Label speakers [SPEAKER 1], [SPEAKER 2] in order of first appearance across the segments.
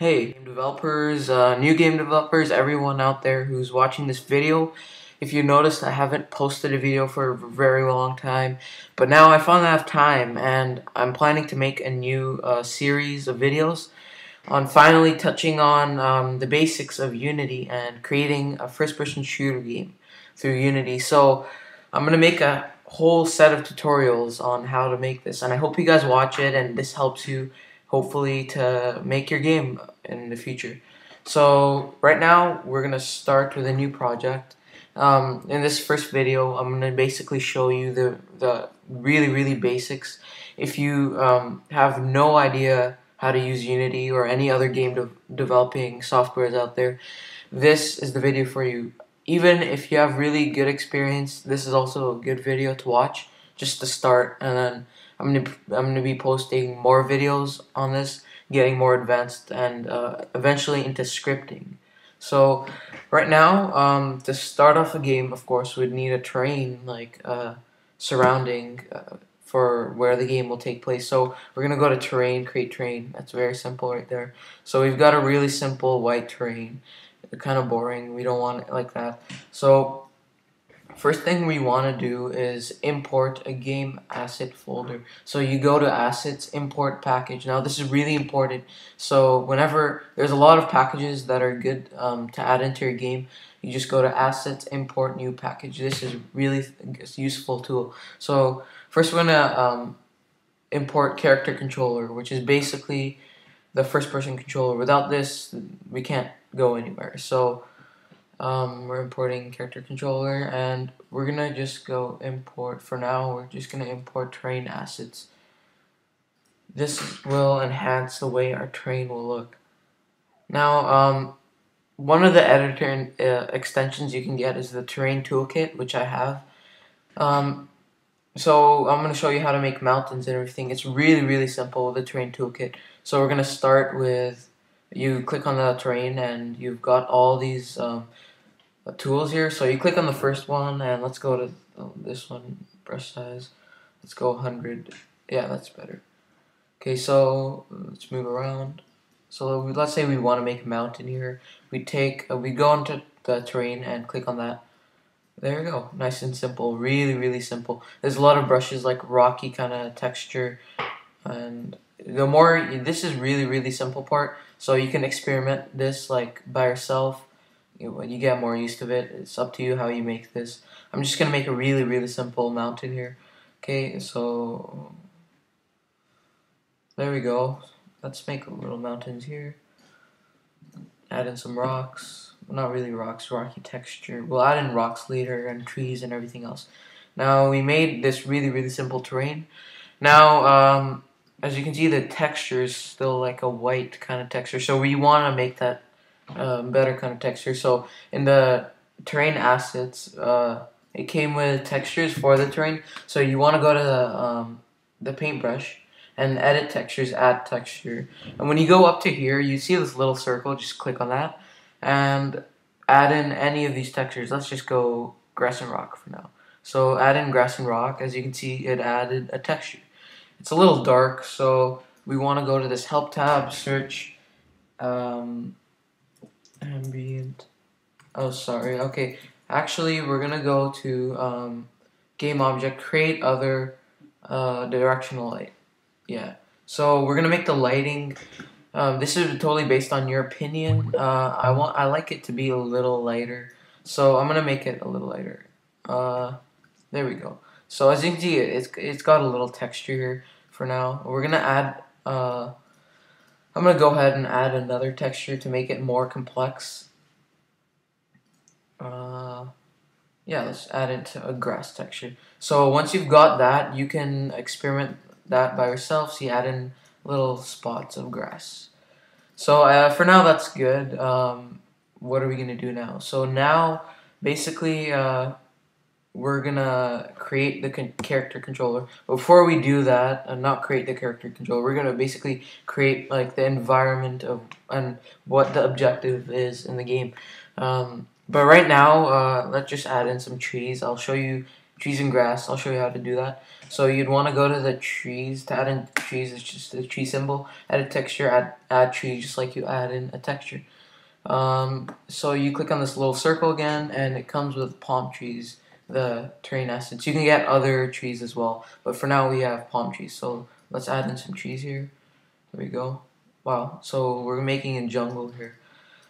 [SPEAKER 1] Hey, game developers, uh, new game developers, everyone out there who's watching this video. If you noticed, I haven't posted a video for a very long time, but now I finally have time, and I'm planning to make a new uh, series of videos on finally touching on um, the basics of Unity and creating a first-person shooter game through Unity. So I'm gonna make a whole set of tutorials on how to make this, and I hope you guys watch it and this helps you hopefully to make your game in the future. So right now we're gonna start with a new project. Um, in this first video, I'm gonna basically show you the the really really basics. If you um, have no idea how to use Unity or any other game de developing softwares out there, this is the video for you. Even if you have really good experience, this is also a good video to watch just to start and then I'm gonna I'm gonna be posting more videos on this, getting more advanced, and uh, eventually into scripting. So right now, um, to start off a game, of course, we'd need a terrain like uh, surrounding uh, for where the game will take place. So we're gonna go to terrain, create terrain. That's very simple right there. So we've got a really simple white terrain. Kind of boring. We don't want it like that. So First thing we want to do is import a game asset folder. So you go to assets, import package. Now this is really important. So whenever there's a lot of packages that are good um, to add into your game, you just go to assets, import new package. This is really useful tool. So first we're gonna um, import character controller, which is basically the first person controller. Without this, we can't go anywhere. So um, we're importing character controller and we're gonna just go import for now we're just gonna import terrain assets this will enhance the way our terrain will look. Now um, one of the editor uh, extensions you can get is the terrain toolkit which I have. Um, so I'm gonna show you how to make mountains and everything. It's really really simple with the terrain toolkit. So we're gonna start with you click on the terrain and you've got all these um, tools here. So you click on the first one and let's go to oh, this one, brush size. Let's go 100. Yeah, that's better. Okay, so let's move around. So let's say we want to make a mountain here. We take, uh, we go into the terrain and click on that. There you go, nice and simple, really, really simple. There's a lot of brushes like rocky kind of texture, and the more, this is really, really simple part. So you can experiment this like by yourself when you get more used to it, it's up to you how you make this. I'm just going to make a really, really simple mountain here. Okay, so there we go. Let's make a little mountains here. Add in some rocks. Well, not really rocks, rocky texture. We'll add in rocks later and trees and everything else. Now we made this really, really simple terrain. Now, um, as you can see, the texture is still like a white kind of texture. So we want to make that um, better kind of texture. So in the terrain assets, uh, it came with textures for the terrain. So you want to go to the, um, the paintbrush and edit textures, add texture. And when you go up to here, you see this little circle, just click on that and add in any of these textures. Let's just go grass and rock for now. So add in grass and rock, as you can see it added a texture. It's a little dark, so we want to go to this help tab, search um, ambient. Oh, sorry. Okay, actually, we're gonna go to um, game object, create other uh, directional light. Yeah. So we're gonna make the lighting. Um, this is totally based on your opinion. Uh, I want. I like it to be a little lighter, so I'm gonna make it a little lighter. Uh, there we go. So as you can see, it's it's got a little texture here for now. We're gonna add uh, I'm going to go ahead and add another texture to make it more complex. Uh, yeah, let's add it to a grass texture. So once you've got that, you can experiment that by yourself. So you add in little spots of grass. So uh, for now, that's good. Um, what are we going to do now? So now, basically, uh, we're gonna create the con character controller. Before we do that, and not create the character controller, we're gonna basically create like the environment of and what the objective is in the game. Um, but right now, uh, let's just add in some trees. I'll show you trees and grass. I'll show you how to do that. So you'd want to go to the trees to add in trees. It's just the tree symbol. Add a texture. Add add tree just like you add in a texture. Um, so you click on this little circle again, and it comes with palm trees, the terrain assets. You can get other trees as well, but for now we have palm trees. So let's add in some trees here. There we go. Wow. So we're making a jungle here.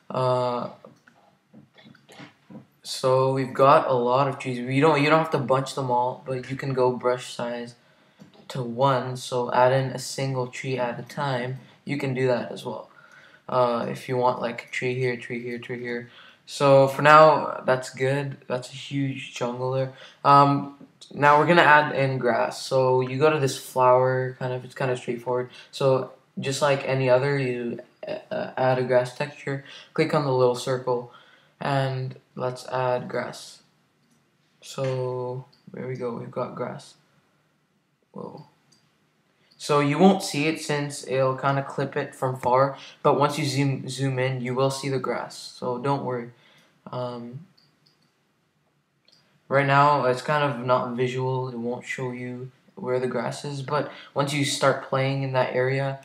[SPEAKER 1] Uh, so we've got a lot of trees. You don't you don't have to bunch them all, but you can go brush size to one. So add in a single tree at a time. You can do that as well. Uh, if you want like a tree here, tree here, tree here. So for now, that's good. That's a huge jungle there. Um, now we're gonna add in grass. So you go to this flower, kind of it's kind of straightforward. So just like any other, you uh, add a grass texture. Click on the little circle, and let's add grass. So there we go. We've got grass. Whoa. So you won't see it since it'll kind of clip it from far, but once you zoom zoom in, you will see the grass. So don't worry. Um, right now, it's kind of not visual. It won't show you where the grass is, but once you start playing in that area,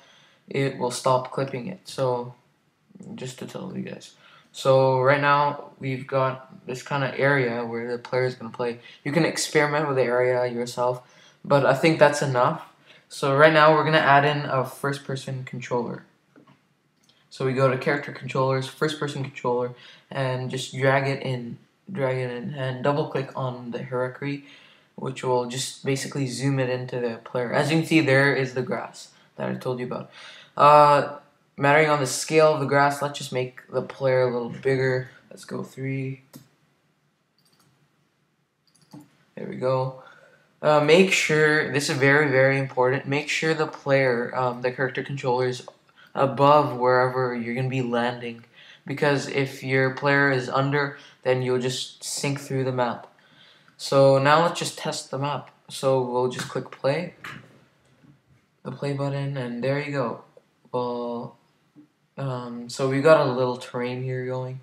[SPEAKER 1] it will stop clipping it. So just to tell you guys. So right now we've got this kind of area where the player is going to play. You can experiment with the area yourself, but I think that's enough. So right now we're going to add in a first person controller. So we go to character controllers, first person controller, and just drag it in, drag it in, and double click on the hierarchy, which will just basically zoom it into the player. As you can see, there is the grass that I told you about. Uh, mattering on the scale of the grass, let's just make the player a little bigger. Let's go three. There we go. Uh, make sure, this is very, very important, make sure the player, um, the character controller is above wherever you're going to be landing. Because if your player is under, then you'll just sink through the map. So now let's just test the map. So we'll just click play, the play button, and there you go. Well, um, so we got a little terrain here going.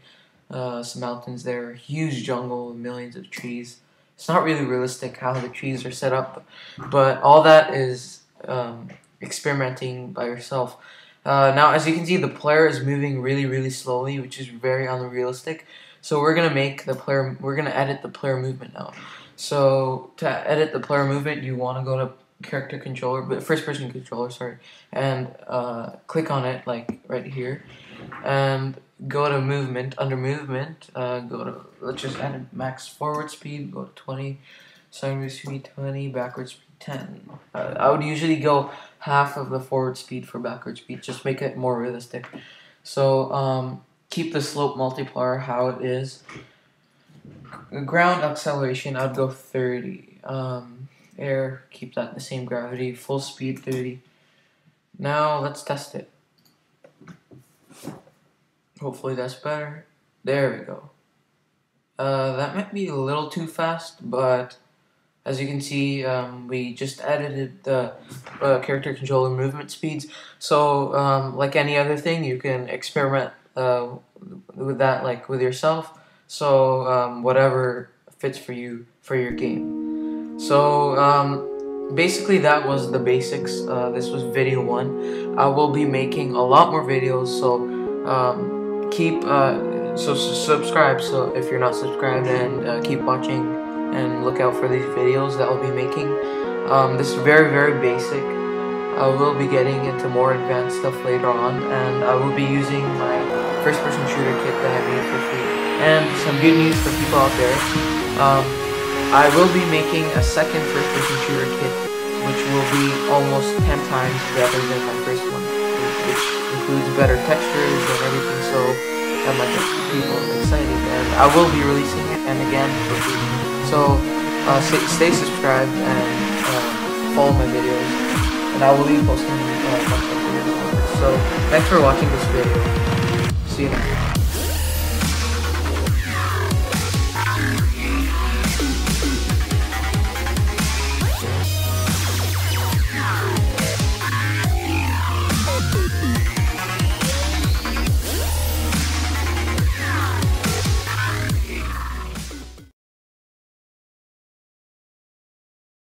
[SPEAKER 1] Uh, some mountains there, huge jungle, millions of trees. It's not really realistic how the trees are set up, but all that is um, experimenting by yourself. Uh, now, as you can see, the player is moving really, really slowly, which is very unrealistic. So we're gonna make the player, we're gonna edit the player movement now. So to edit the player movement, you want to go to character controller, but first person controller, sorry, and uh, click on it like right here, and go to movement. Under movement, uh, go to let's just add max forward speed. Go to 20, sideways speed 20, backwards speed 10. Uh, I would usually go half of the forward speed for backward speed, just make it more realistic. So um, keep the slope multiplier how it is. Ground acceleration, I'd go 30. Um, air, keep that the same gravity, full speed 30. Now let's test it. Hopefully that's better. There we go. Uh, that might be a little too fast, but as you can see, um, we just edited the uh, character controller movement speeds. So, um, like any other thing, you can experiment uh, with that, like with yourself. So, um, whatever fits for you for your game. So, um, basically, that was the basics. Uh, this was video one. I will be making a lot more videos. So, um, keep uh, so, so subscribe. So if you're not subscribed, and uh, keep watching and look out for these videos that I'll be making. Um, this is very, very basic. I will be getting into more advanced stuff later on, and I will be using my first-person shooter kit that I made for free. And some good news for people out there, um, I will be making a second first-person shooter kit, which will be almost 10 times better than my first one, which includes better textures and everything, so that might get people excited. And I will be releasing it, and again, for free. So uh, stay, stay, subscribed and uh, follow my videos, and I will be posting uh, So thanks for watching this video. See you next time.